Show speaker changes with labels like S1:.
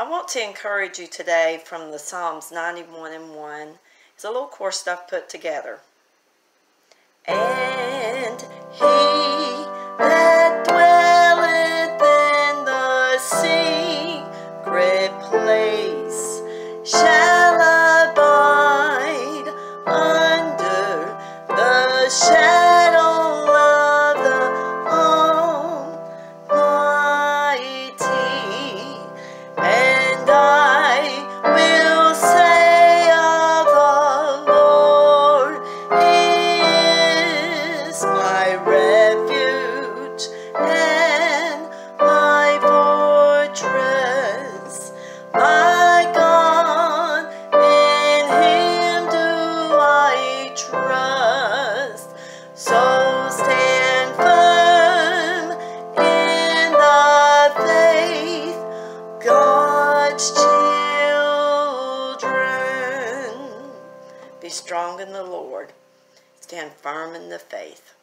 S1: I want to encourage you today from the Psalms 91 and 1. It's a little course stuff put together. Be strong in the Lord. Stand firm in the faith.